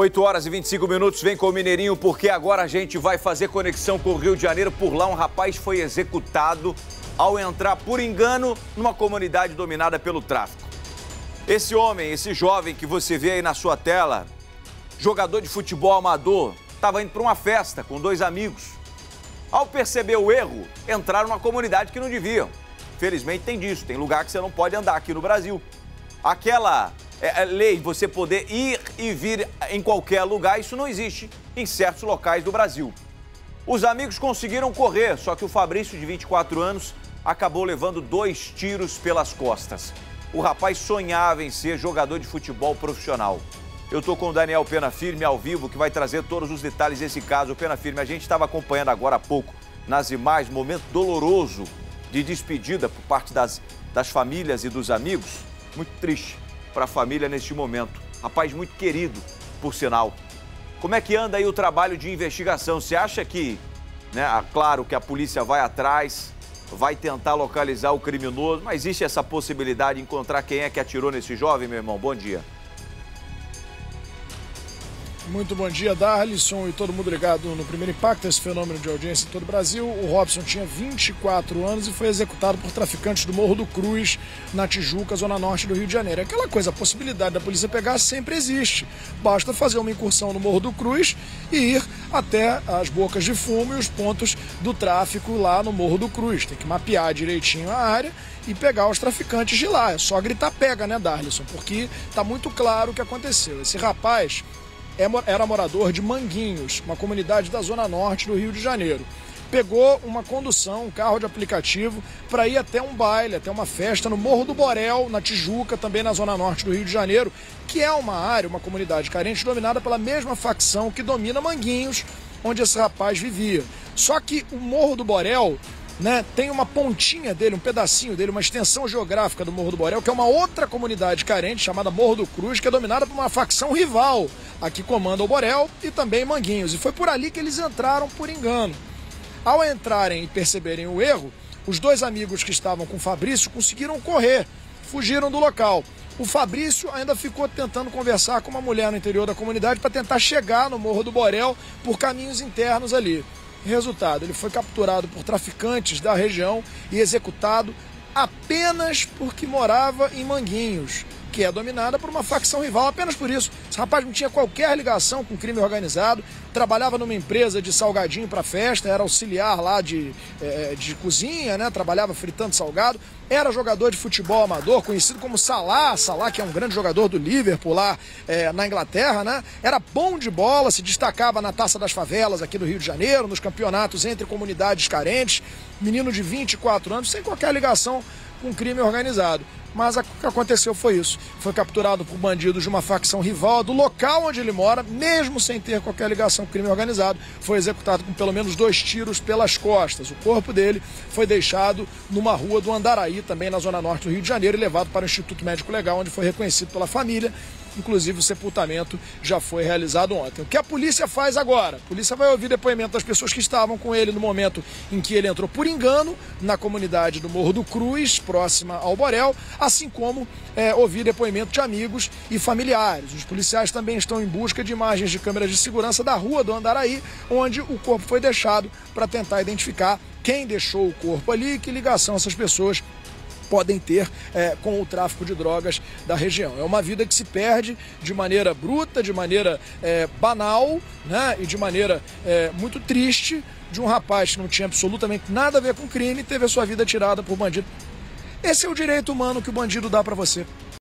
8 horas e 25 minutos, vem com o Mineirinho, porque agora a gente vai fazer conexão com o Rio de Janeiro. Por lá, um rapaz foi executado ao entrar por engano numa comunidade dominada pelo tráfico. Esse homem, esse jovem que você vê aí na sua tela, jogador de futebol amador, estava indo para uma festa com dois amigos. Ao perceber o erro, entraram numa comunidade que não deviam. Felizmente tem disso, tem lugar que você não pode andar aqui no Brasil. Aquela é, é, lei você poder ir e vir em qualquer lugar, isso não existe em certos locais do Brasil. Os amigos conseguiram correr, só que o Fabrício, de 24 anos, acabou levando dois tiros pelas costas. O rapaz sonhava em ser jogador de futebol profissional. Eu estou com o Daniel Pena Firme ao vivo, que vai trazer todos os detalhes desse caso. Pena Firme, a gente estava acompanhando agora há pouco nas imagens, momento doloroso de despedida por parte das, das famílias e dos amigos. Muito triste para a família neste momento. Rapaz muito querido, por sinal. Como é que anda aí o trabalho de investigação? Você acha que, né, claro que a polícia vai atrás, vai tentar localizar o criminoso, mas existe essa possibilidade de encontrar quem é que atirou nesse jovem, meu irmão? Bom dia. Muito bom dia, Darlison e todo mundo ligado no Primeiro Impacto, esse fenômeno de audiência em todo o Brasil. O Robson tinha 24 anos e foi executado por traficantes do Morro do Cruz, na Tijuca, zona norte do Rio de Janeiro. Aquela coisa, a possibilidade da polícia pegar sempre existe. Basta fazer uma incursão no Morro do Cruz e ir até as bocas de fumo e os pontos do tráfico lá no Morro do Cruz. Tem que mapear direitinho a área e pegar os traficantes de lá. É só gritar pega, né, Darlison? Porque tá muito claro o que aconteceu. Esse rapaz era morador de Manguinhos, uma comunidade da zona norte do Rio de Janeiro. Pegou uma condução, um carro de aplicativo, para ir até um baile, até uma festa no Morro do Borel, na Tijuca, também na zona norte do Rio de Janeiro, que é uma área, uma comunidade carente, dominada pela mesma facção que domina Manguinhos, onde esse rapaz vivia. Só que o Morro do Borel né, tem uma pontinha dele, um pedacinho dele, uma extensão geográfica do Morro do Borel, que é uma outra comunidade carente chamada Morro do Cruz, que é dominada por uma facção rival, a que comanda o Borel e também Manguinhos. E foi por ali que eles entraram por engano. Ao entrarem e perceberem o erro, os dois amigos que estavam com o Fabrício conseguiram correr, fugiram do local. O Fabrício ainda ficou tentando conversar com uma mulher no interior da comunidade para tentar chegar no Morro do Borel por caminhos internos ali. Resultado: ele foi capturado por traficantes da região e executado apenas porque morava em Manguinhos que é dominada por uma facção rival. Apenas por isso. Esse rapaz não tinha qualquer ligação com crime organizado, trabalhava numa empresa de salgadinho para festa, era auxiliar lá de, é, de cozinha, né? Trabalhava fritando salgado. Era jogador de futebol amador, conhecido como Salah, Salah que é um grande jogador do Liverpool lá é, na Inglaterra, né? Era bom de bola, se destacava na Taça das Favelas aqui do Rio de Janeiro, nos campeonatos entre comunidades carentes. Menino de 24 anos, sem qualquer ligação com crime organizado. Mas o que aconteceu foi isso. Foi capturado por bandidos de uma facção rival do local onde ele mora, mesmo sem ter qualquer ligação com crime organizado. Foi executado com pelo menos dois tiros pelas costas. O corpo dele foi deixado numa rua do Andaraí, também na zona norte do Rio de Janeiro, e levado para o Instituto Médico Legal, onde foi reconhecido pela família Inclusive, o sepultamento já foi realizado ontem. O que a polícia faz agora? A polícia vai ouvir depoimento das pessoas que estavam com ele no momento em que ele entrou por engano na comunidade do Morro do Cruz, próxima ao Borel, assim como é, ouvir depoimento de amigos e familiares. Os policiais também estão em busca de imagens de câmeras de segurança da rua do Andaraí, onde o corpo foi deixado para tentar identificar quem deixou o corpo ali e que ligação essas pessoas podem ter é, com o tráfico de drogas da região. É uma vida que se perde de maneira bruta, de maneira é, banal né, e de maneira é, muito triste de um rapaz que não tinha absolutamente nada a ver com crime e teve a sua vida tirada por bandido. Esse é o direito humano que o bandido dá para você.